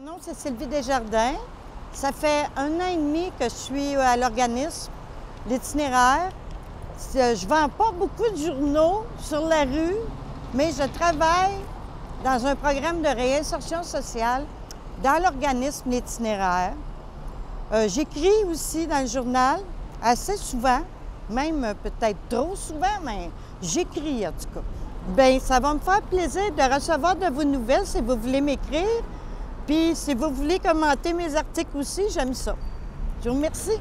Mon nom, c'est Sylvie Desjardins. Ça fait un an et demi que je suis à l'organisme, l'itinéraire. Je vends pas beaucoup de journaux sur la rue, mais je travaille dans un programme de réinsertion sociale dans l'organisme L'itinéraire. Euh, j'écris aussi dans le journal assez souvent, même peut-être trop souvent, mais j'écris en tout cas. Bien, ça va me faire plaisir de recevoir de vos nouvelles si vous voulez m'écrire. Puis si vous voulez commenter mes articles aussi, j'aime ça. Je vous remercie.